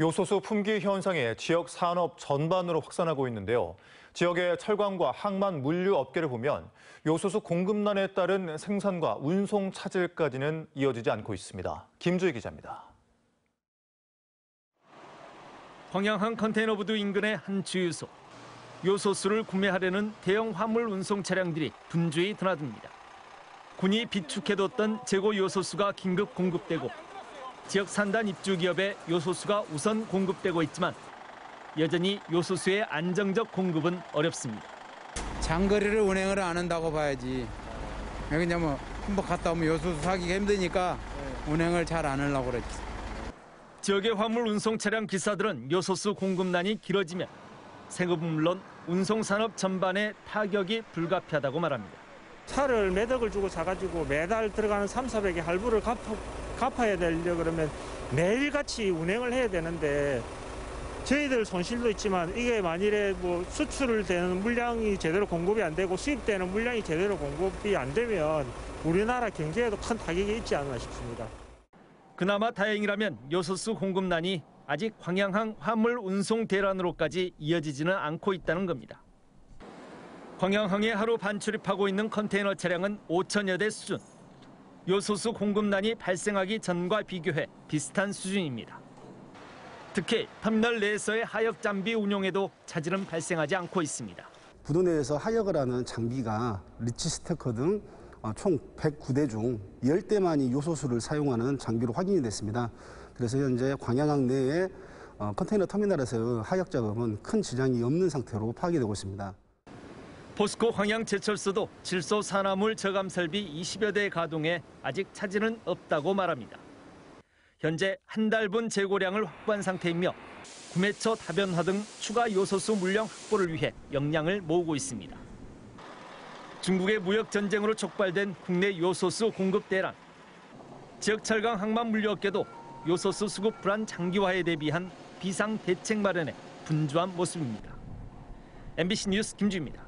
요소수 품귀 현상이 지역 산업 전반으로 확산하고 있는데요. 지역의 철강과 항만 물류 업계를 보면 요소수 공급난에 따른 생산과 운송 차질까지는 이어지지 않고 있습니다. 김주희 기자입니다. 광양항 컨테이너부두 인근의 한 주유소. 요소수를 구매하려는 대형 화물 운송 차량들이 분주히 드나듭니다. 군이 비축해뒀던 재고 요소수가 긴급 공급되고 지역 산단 입주 기업에 요소수가 우선 공급되고 있지만 여전히 요소수의 안정적 공급은 어렵습니다. 장거리를 운행을 안 한다고 봐야지. 왜냐면 한번 갔다 오면 요소수 사기가 힘드니까 운행을 잘 안 하려고 그랬지. 지역의 화물 운송 차량 기사들은 요소수 공급난이 길어지면 생업은 물론 운송 산업 전반에 타격이 불가피하다고 말합니다. 차를 매덕을 주고 사가지고 매달 들어가는 3, 400의 할부를 갚아, 갚아야 되려 그러면 매일같이 운행을 해야 되는데 저희들 손실도 있지만 이게 만일에 뭐 수출을 되는 물량이 제대로 공급이 안 되고 수입되는 물량이 제대로 공급이 안 되면 우리나라 경제에도 큰 타격이 있지 않나 싶습니다. 그나마 다행이라면 요소수 공급난이 아직 광양항 화물 운송 대란으로까지 이어지지는 않고 있다는 겁니다. 광양항에 하루 반출입하고 있는 컨테이너 차량은 5천여 대 수준. 요소수 공급난이 발생하기 전과 비교해 비슷한 수준입니다. 특히 터미널 내에서의 하역 장비 운용에도 차질은 발생하지 않고 있습니다. 부두 내에서 하역을 하는 장비가 reach stacker 등 어, 총 109대 중 10대만이 요소수를 사용하는 장비로 확인이 됐습니다. 그래서 현재 광양항 내에 어, 컨테이너 터미널에서 하역 작업은 큰 지장이 없는 상태로 파악이 되고 있습니다. 포스코 광양 제철소도 질소 산화물 저감 설비 20여 대 가동에 아직 차질은 없다고 말합니다. 현재 한 달분 재고량을 확보한 상태이며 구매처 다변화 등 추가 요소수 물량 확보를 위해 역량을 모으고 있습니다. 중국의 무역 전쟁으로 촉발된 국내 요소수 공급 대란. 지역 철강 항만 물류업계도 요소수 수급 불안 장기화에 대비한 비상 대책 마련에 분주한 모습입니다. MBC 뉴스 김주입니다.